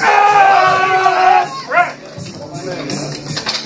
Ah! Right.